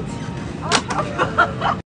right.